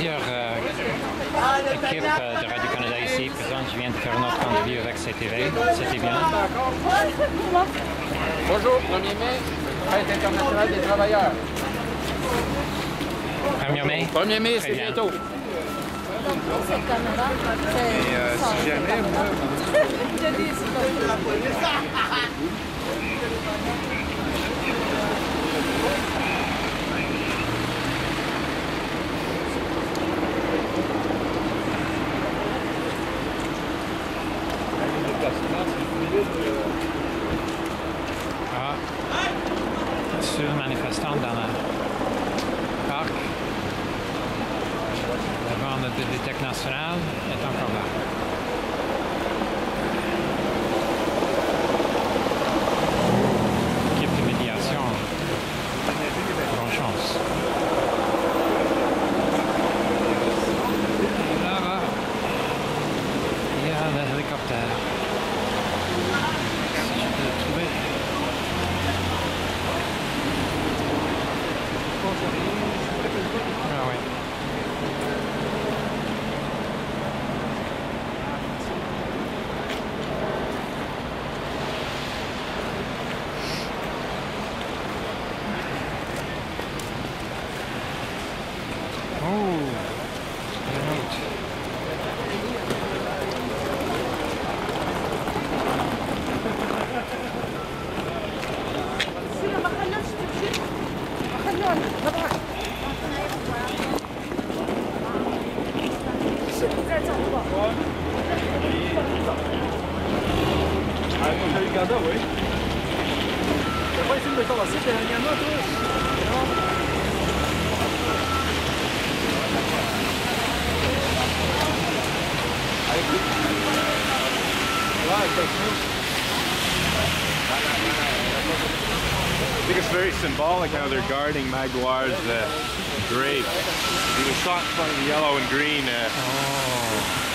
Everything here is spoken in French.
Équipe euh, de Radio-Canada ici, présente, je viens de faire autre entrevue avec CTV. C'était bien. Bonjour, 1er mai, Fête internationale des travailleurs. 1er mai. 1er mai, c'est bien. bientôt. Et euh, si jamais, moi, sur le manifestant dans le parc, la Bibliothèque nationale, est encore là. I think it's very symbolic how they're guarding Maguire's uh, grave. He was shot in front of the yellow and green. Uh, oh.